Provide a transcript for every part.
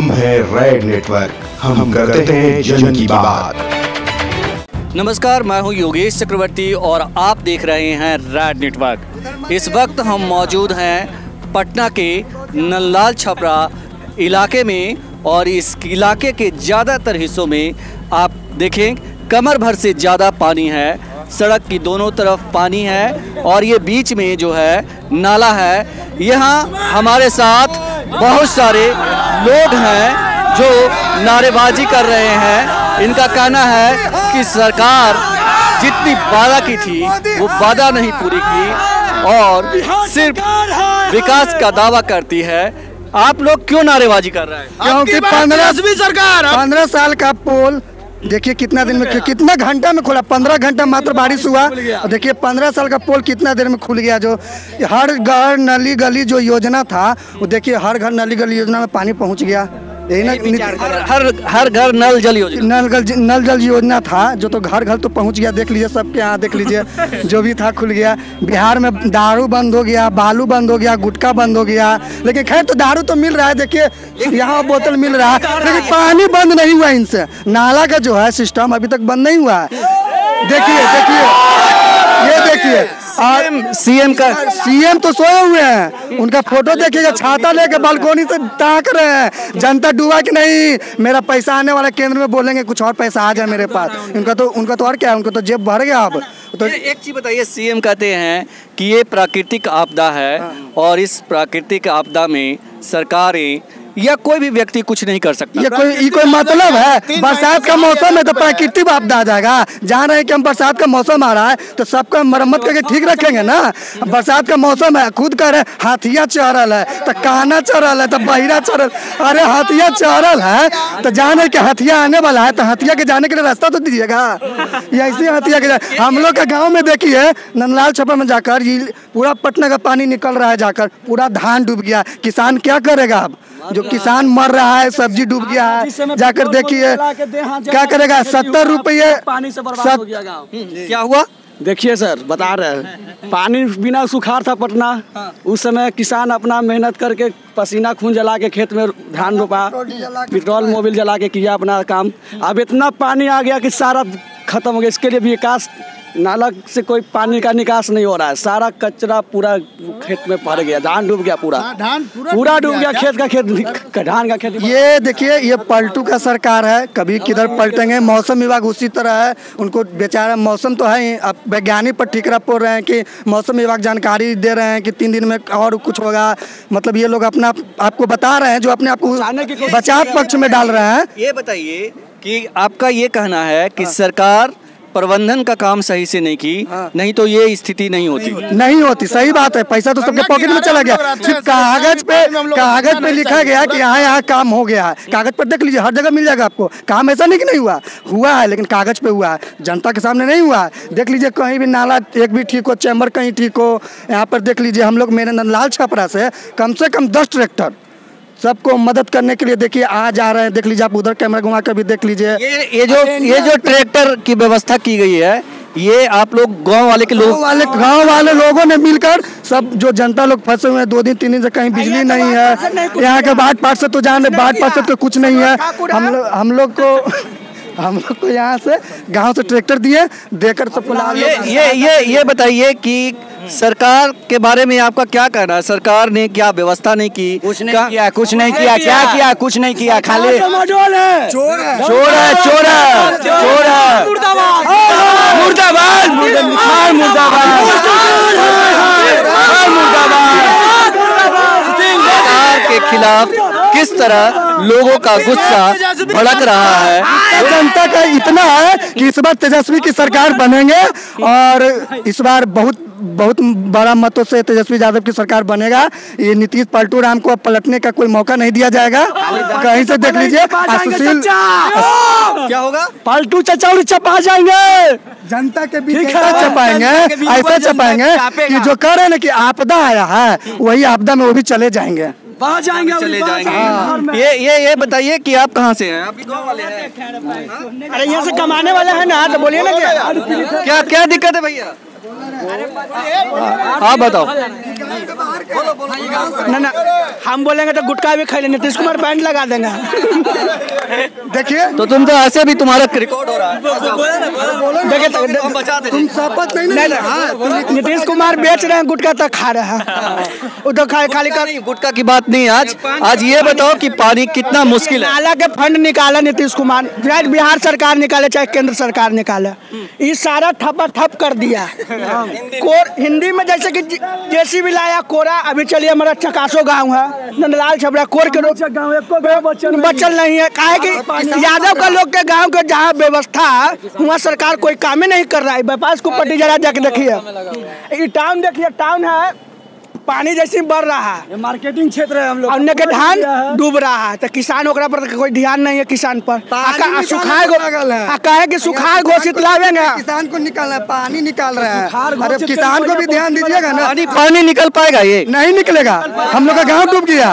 हम हैं red network हम करते हैं जन की बात। नमस्कार मैं हूँ योगेश चक्रवर्ती और आप देख रहे हैं रैड नेटवर्क इस वक्त हम मौजूद हैं पटना के नललाल छपरा इलाके में और इस इलाके के ज़्यादातर हिस्सों में आप देखें कमर भर से ज़्यादा पानी है। सड़क की दोनों तरफ़ पानी है और ये बीच में जो है नाला है। यहाँ हमारे साथ बहुत सारे लोग हैं जो नारेबाजी कर रहे हैं। इनका कहना है कि सरकार जितनी वादा की थी वो वादा नहीं पूरी की और सिर्फ़ विकास का दावा करती है। आप लोग क्यों नारेबाजी कर रहे हैं? क्योंकि पंद्रह सरकार पंद्रह साल का पोल देखिए कितना दिन में कितना घंटा में खुला पंद्रह घंटा मात्र बारिश हुआ। और देखिए पंद्रह साल का पोल कितना देर में खुल गया जो हर घर नली गली जो योजना था वो देखिए हर घर नली गली योजना में पानी पहुँच गया। यही ना हर हर हर घर नल जल योजना। नल जल नल जल योजना था जो तो घर घर तो पहुँच गया देख लीजिए सबके यहाँ देख लीजिए जो भी था खुल गया। बिहार में दारू बंद हो गया बालू बंद हो गया गुटखा बंद हो गया। लेकिन खैर तो दारू तो मिल रहा है देखिए यहाँ बोतल मिल रहा है लेकिन पानी बंद नहीं हुआ इनसे। नाला का जो है सिस्टम अभी तक बंद नहीं हुआ है। देखिए देखिए ये देखिए सीएम सीएम का सीएम तो सोए हुए हैं। उनका फ़ोटो देखिएगा छाता लेके बालकोनी से ताक रहे हैं। जनता डूबा कि नहीं? मेरा पैसा आने वाला केंद्र में बोलेंगे कुछ और पैसा आ जाए मेरे पास। उनका तो उनका तो और क्या है? उनका तो जेब भर गया अब। तो एक चीज़ बताइए सीएम कहते हैं कि ये प्राकृतिक आपदा है। और इस प्राकृतिक आपदा में सरकारें या कोई भी व्यक्ति कुछ नहीं कर सकता। ये कोई ये कोई मतलब है? बरसात का मौसम है तो प्राकृतिक आपदा आ जाएगा। जान रहे हैं कि हम बरसात का मौसम आ रहा है तो सबका मरम्मत करके ठीक रखेंगे ना? बरसात का मौसम है खुद कह रहे हाथिया चढ़ल है तो काना चढ़ल है तो बहिरा चढ़ल। अरे हाथिया चढ़ल है तो जान रहे कि हथिया आने वाला है तो हथिया के जाने के लिए रास्ता तो दीजिएगा। ये ऐसे हथिया के हम लोग का गाँव में देखिए नंदलाल छपर में जाकर ये पूरा पटना का पानी निकल रहा है जाकर पूरा धान डूब गया। किसान क्या करेगा अब? जो किसान मर रहा है सब्ज़ी डूब गया है जाकर देखिए क्या करेगा? सत्तर रुपये पानी से बर्बाद हो गया गाँव। क्या हुआ? देखिए सर बता रहे हैं। पानी बिना सुखार था पटना। उस समय किसान अपना मेहनत करके पसीना खून जला के खेत में धान रोपा पेट्रोल मोबिल जला के किया अपना काम। अब इतना पानी आ गया कि सारा खत्म हो गया। इसके लिए विकास नाला से कोई पानी का निकास नहीं हो रहा है। सारा कचरा पूरा खेत में भर गया धान डूब गया पूरा। धान पूरा डूब गया। खेत का खेत धान का खेत। ये देखिए ये पलटू का सरकार है कभी किधर पलटेंगे मौसम विभाग उसी तरह है उनको बेचारा मौसम तो है ही अब वैज्ञानिक पर ठीकरा पोड़ रहे हैं कि मौसम विभाग जानकारी दे रहे हैं कि तीन दिन में और कुछ होगा मतलब ये लोग अपना आपको बता रहे हैं जो अपने आप को बचाव पक्ष में डाल रहे हैं। ये बताइए कि आपका ये कहना है कि सरकार प्रबंधन का काम सही से नहीं की हाँ। नहीं तो ये स्थिति नहीं होती। नहीं होती। सही बात है पैसा तो सबके पॉकेट में चला गया। सिर्फ़ कागज़ पे कागज़ पे लिखा गया कि यहाँ यहाँ काम हो गया है। कागज़ पर देख लीजिए हर जगह मिल जाएगा आपको। काम ऐसा नहीं कि नहीं हुआ। हुआ है लेकिन कागज़ पे हुआ है। जनता के सामने नहीं हुआ है। देख लीजिए कहीं भी नाला एक भी ठीक हो चैम्बर कहीं ठीक हो यहाँ पर देख लीजिए हम लोग मेरे लाल छपरा से कम से कम दस ट्रैक्टर सबको मदद करने के लिए देखिए आ जा रहे हैं। देख लीजिए आप उधर कैमरा घुमा कर भी देख लीजिए। ये ये जो ये जो ट्रैक्टर की व्यवस्था की गई है ये आप लोग गाँव वाले के लोग वाले गाँव वाले लोगों ने मिलकर सब जो जनता लोग फंसे हुए हैं दो दिन तीन दिन से कहीं बिजली नहीं है। यहाँ के बाट से तो जान रहे बाट पार्षद तो कुछ नहीं है। हम लोग हम लोग को हम लोग को यहाँ से गाँव से ट्रैक्टर दिए देकर सबको ला ये ये ये ये बताइए कि सरकार के बारे में आपका क्या कहना है? सरकार ने क्या व्यवस्था नहीं की? कुछ नहीं किया कुछ नहीं किया क्या? किया कुछ नहीं किया खाली चोर है। चोर है चोर है चोर है। मुर्दाबाद। मुर्दाबाद। मुर्दाबाद। मुर्दाबाद। सरकार के खिलाफ किस तरह लोगों का गुस्सा भड़क रहा है? जनता का इतना है कि इस बार तेजस्वी की सरकार बनेंगे और इस बार बहुत बहुत बड़ा मतों से तेजस्वी यादव की सरकार बनेगा। ये नीतीश पलटू राम को अब पलटने का कोई मौका नहीं दिया जाएगा। कहीं से देख लीजिए सुशील क्या होगा? पालतू चचा चपा जाएँगे। जनता के बीच चपाएँगे ऐसा चपाएँगे। कि जो कह रहे हैं ना कि आपदा आया है वही आपदा में वो भी चले जाएँगे। वहाँ जाएँगे चले जाएँगे। ये ये ये बताइए कि आप कहाँ से हैं? आप गाँव वाले हैं। अरे यहाँ से कमाने वाले हैं ना? तो बोलिए ना क्या? क्या क्या दिक्कत है भैया? आप बताओ। ना ना हम बोलेंगे तो गुटखा भी खा लेंगे। नीतीश कुमार बैंड लगा देंगे। देखिए तो तुम तो ऐसे भी तुम्हारा रिकॉर्ड हो रहा है। देखिए तो- हम बचा दे तुम शपथ नहीं नहीं हाँ, नीतीश कुमार बेच रहे हैं गुटखा तक खा रहे हैं। वो तो खाली का नहीं गुटखा की बात नहीं आज आज ये बताओ कि पानी कितना मुश्किल है। नाला के फंड निकाला नीतीश कुमार। चाहे बिहार सरकार निकाले चाहे केंद्र सरकार निकाले। ये सारा ठप्पा ठप कर दिया। कोर हिंदी में जैसे की कि जेसीबी लाया कोरा अभी चलिए हमारा चकासो गाँव है। नंदलाल छबड़ा कोर के लोग बचल नहीं है। काहे कि यादव का लोग के गाँव के जहाँ व्यवस्था वहाँ सरकार कोई काम ही नहीं कर रहा है। व्यापार को पट्टी जरा जाके देखिए। टाउन देखिए टाउन है। पानी जैसे बढ़ रहा है। मार्केटिंग क्षेत्र है हम लोग। अन्य के धान डूब रहा है। तो किसान ओकरा पर तो कोई ध्यान नहीं है किसान पर। सुखाए है। कहे की सुखाए घोषित लावेंगे। किसान को निकालना है पानी निकाल रहा है। अरे किसान को भी ध्यान दीजिएगा ना। पानी पानी निकल पाएगा ये। नहीं निकलेगा। हम लोग का गाँव डूब गया।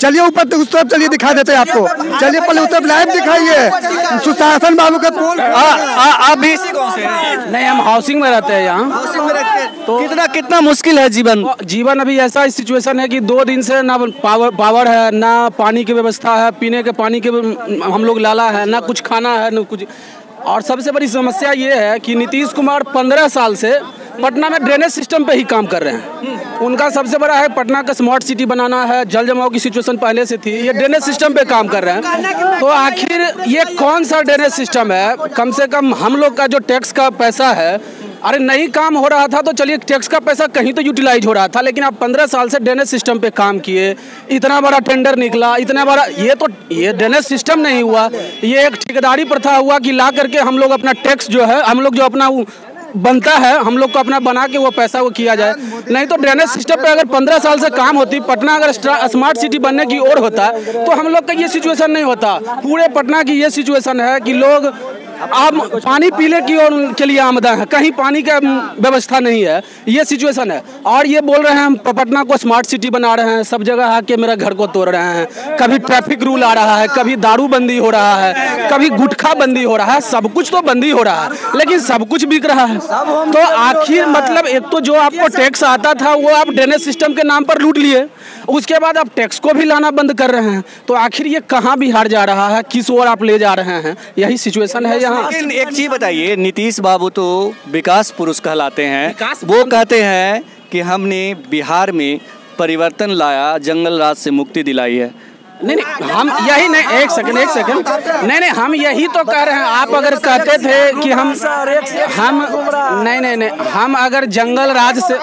चलिए ऊपर तो उस तरफ़ चलिए दिखा देते हैं आपको। चलिए पहले उस तरफ़ लाइव दिखाइए। सुशासन बाबू का पोल आ, आ, आप भी इसी गाँव हैं? नहीं हम हाउसिंग में रहते हैं यहाँ। तो कितना कितना मुश्किल है जीवन? जीवन अभी ऐसा सिचुएशन है कि दो दिन से ना पावर पावर है ना पानी की व्यवस्था है पीने के पानी के हम लोग लाला है ना कुछ खाना है ना कुछ। और सबसे बड़ी समस्या ये है कि नीतीश कुमार पंद्रह साल से पटना में ड्रेनेज सिस्टम पे ही काम कर रहे हैं। उनका सबसे बड़ा है पटना का स्मार्ट सिटी बनाना है जल जमाव की सिचुएशन पहले से थी ये ड्रेनेज सिस्टम पे काम कर रहे हैं। तो आखिर ये कौन सा ड्रेनेज सिस्टम है? कम से कम हम लोग का जो टैक्स का पैसा है अरे नहीं काम हो रहा था तो चलिए टैक्स का पैसा कहीं तो यूटिलाइज हो रहा था, लेकिन आप पंद्रह साल से ड्रेनेज सिस्टम पे काम किए, इतना बड़ा टेंडर निकला, इतना बड़ा, ये तो ये ड्रेनेज सिस्टम नहीं हुआ, ये एक ठेकेदारी प्रथा हुआ कि ला करके हम लोग अपना टैक्स जो है, हम लोग जो अपना बनता है, हम लोग को अपना बना के वो पैसा वो किया जाए। नहीं तो ड्रेनेज सिस्टम पे अगर पंद्रह साल से काम होती, पटना अगर स्मार्ट सिटी बनने की ओर होता तो हम लोग का ये सिचुएशन नहीं होता। पूरे पटना की ये सिचुएशन है कि लोग आप पानी पीने की ओर के लिए आमदा है। कहीं पानी का व्यवस्था नहीं है। ये सिचुएशन है। और ये बोल रहे हैं, हम पटना को स्मार्ट सिटी बना रहे हैं। सब जगह आके मेरा घर को तोड़ रहे हैं। कभी ट्रैफ़िक रूल आ रहा है, कभी दारू बंदी हो रहा है, कभी गुटखा बंदी हो रहा है। सब कुछ तो बंदी हो रहा है, लेकिन सब कुछ बिक रहा है। तो आखिर मतलब एक तो जो आपको टैक्स आता था, वो आप ड्रेनेज सिस्टम के नाम पर लूट लिए। उसके बाद आप टैक्स को भी लाना बंद कर रहे हैं। तो आखिर ये कहाँ बिहार जा रहा है? किस ओर आप ले जा रहे हैं? यही सिचुएशन है यहाँ। लेकिन एक चीज़ बताइए नीतीश बाबू तो विकास पुरुष कहलाते हैं। वो कहते हैं कि हमने बिहार में परिवर्तन लाया जंगल राज से मुक्ति दिलाई है। नहीं नहीं हम यही नहीं एक सेकंड एक सेकंड नहीं नहीं हम यही तो कह रहे हैं आप अगर कहते थे कि हम हम नहीं नहीं नहीं हम अगर जंगल राज से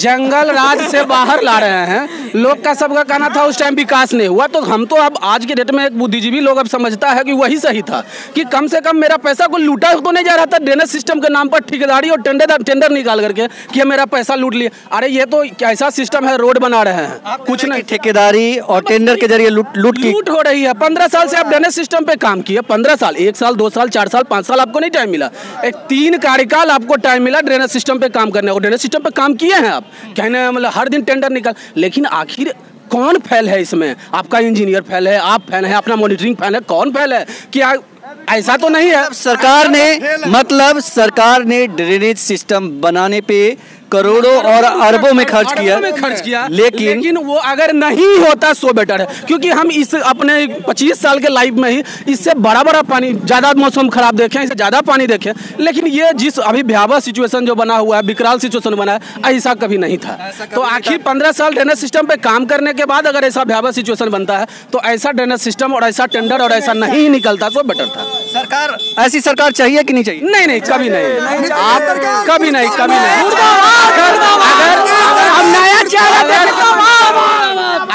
जंगल राज से बाहर ला रहे हैं लोग का सबका कहना था उस टाइम विकास नहीं हुआ तो हम तो अब आज के डेट में एक बुद्धिजीवी लोग अब समझता है कि वही सही था कि कम से कम मेरा पैसा को लूटा तो नहीं जा रहा था ड्रेनेज सिस्टम के नाम पर ठेकेदारी और टेंडर टेंडर निकाल करके कि ये मेरा पैसा लूट लिया अरे ये तो कैसा सिस्टम है रोड बना रहे हैं। कुछ नहीं। ठेकेदारी और टेंडर के ज़रिए लूट लूट की। लूट हो रही है। पंद्रह साल से आप ड्रेनेज सिस्टम पे काम किए। पंद्रह साल एक साल दो साल चार साल पाँच साल आपको नहीं टाइम मिला। एक तीन कार्यकाल आपको टाइम मिला ड्रेनेज सिस्टम पे काम करने को। ड्रेनेज सिस्टम पे काम किए हैं आप? कहने मतलब हर दिन टेंडर निकाल। लेकिन आखिर कौन फैल है इसमें? आपका इंजीनियर फैल है आप फैल है अपना मॉनिटरिंग फैल है कौन फैल है? कि आ- ऐसा तो नहीं है? सरकार ने मतलब सरकार ने ड्रेनेज सिस्टम बनाने पे करोड़ों और अरबों में खर्च किया। में खर्च किया। लेकिन लेकिन वो अगर नहीं होता सो बेटर है क्योंकि हम इस अपने 25 साल के लाइफ में ही इससे बड़ा बड़ा पानी ज़्यादा मौसम खराब देखे इससे ज़्यादा पानी देखे लेकिन ये जिस अभी भयावह सिचुएशन जो बना हुआ है विकराल सिचुएशन बना है ऐसा कभी नहीं था। तो आखिर पंद्रह साल ड्रेनेज सिस्टम पे काम करने के बाद अगर ऐसा भयावह सिचुएशन बनता है तो ऐसा ड्रेनेज सिस्टम और ऐसा टेंडर और ऐसा नहीं निकलता तो बेटर था। सरकार ऐसी सरकार चाहिए कि नहीं चाहिए? नहीं नहीं कभी नहीं। आप कभी नहीं कभी नहीं।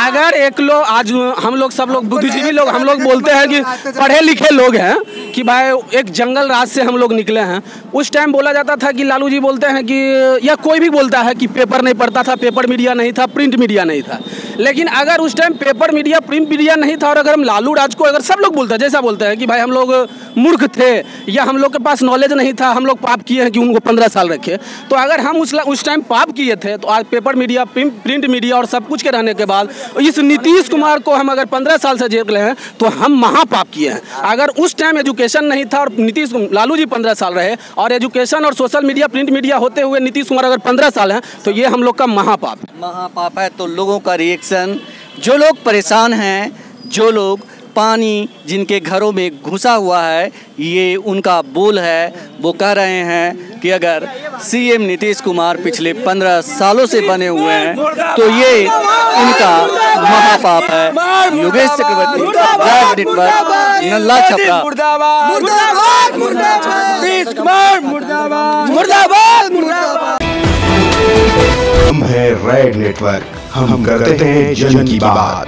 अगर एक लोग आज हम लोग सब लोग बुद्धिजीवी लोग, हम लोग बोलते हैं कि पढ़े लिखे लोग हैं। कि भाई, एक जंगल राज से हम लोग निकले हैं। उस टाइम बोला जाता था कि लालू जी बोलते हैं कि, या कोई भी बोलता है कि पेपर नहीं पढ़ता था पेपर मीडिया नहीं था प्रिंट मीडिया नहीं था। लेकिन अगर उस time paper media print media नहीं था और अगर हम लालू राज को अगर सब लोग बोलते, जैसा बोलते हैं कि भाई, हम लोग मूर्ख थे, या हम लोग के पास नॉलेज नहीं था, हम लोग पाप किए हैं कि उनको पंद्रह साल रखे तो अगर हम उस उस टाइम पाप किए थे तो आज पेपर मीडिया प्रिंट मीडिया और सब कुछ के रहने के बाद, इस नीतीश कुमार को हम अगर पंद्रह साल से जेल हैं तो हम महापाप किए हैं। अगर उस टाइम एजुकेशन एजुकेशन नहीं था और नीतीश लालू जी पंद्रह साल रहे और एजुकेशन और सोशल मीडिया प्रिंट मीडिया होते हुए नीतीश कुमार अगर पंद्रह साल हैं तो ये हम लोग का महापाप है। महापाप है तो लोगों का रिएक्शन जो लोग परेशान हैं, जो लोग पानी जिनके घरों में घुसा हुआ है, ये उनका बोल है, वो कह रहे हैं कि अगर सीएम नीतीश कुमार पिछले पंद्रह सालों से बने हुए हैं तो ये इनका महापाप है। योगेश चक्रवर्ती। राज नेटवर्क नल्ला छपरा। हम है रेड नेटवर्क हम करते हैं जन की बात।